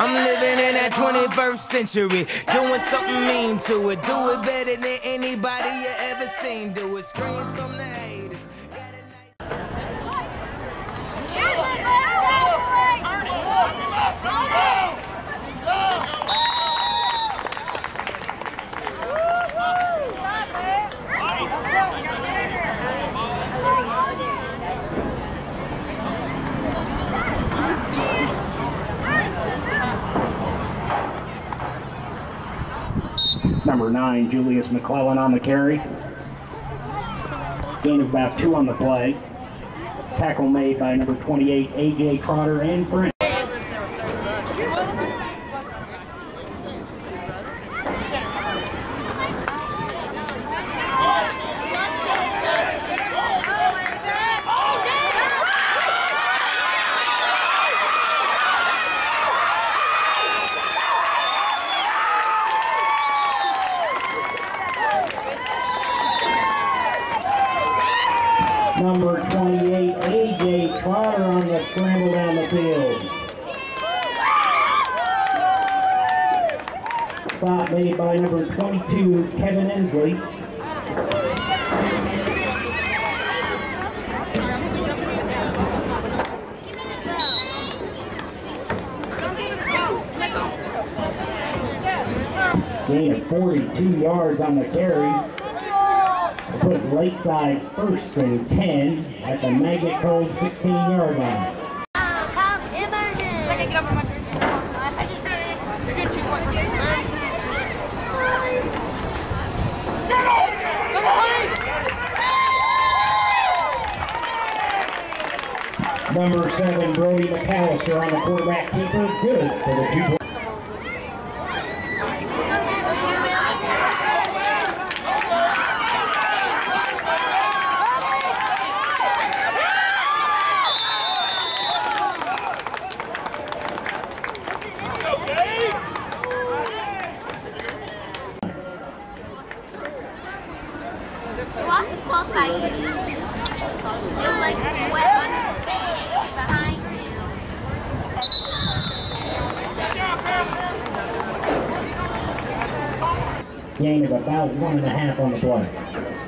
I'm living in that 21st century, doing something mean to it. Do it better than anybody you ever seen. Do it, screams from the haters. Number nine, Julius McClellan on the carry. Gain of about two on the play. Tackle made by number 28, AJ Trotter and Friend. Number 28, AJ Trotter on the scramble down the field. Stop made by number 22, Kevin Ensley. Gain of 42 yards on the carry. Put Lakeside first and 10 at the Magnet Cove 16 yard line. Number seven, Brody McAllister on the quarterback keeper. Good for the two Gain of about one and a half on the play.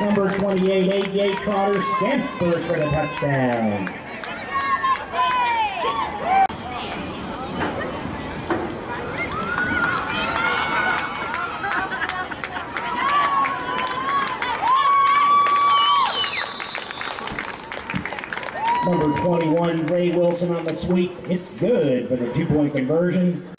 Number 28, AJ Trotter, Stanford for the touchdown. Number 21, Zay Wilson on the sweep. It's good for the two-point conversion.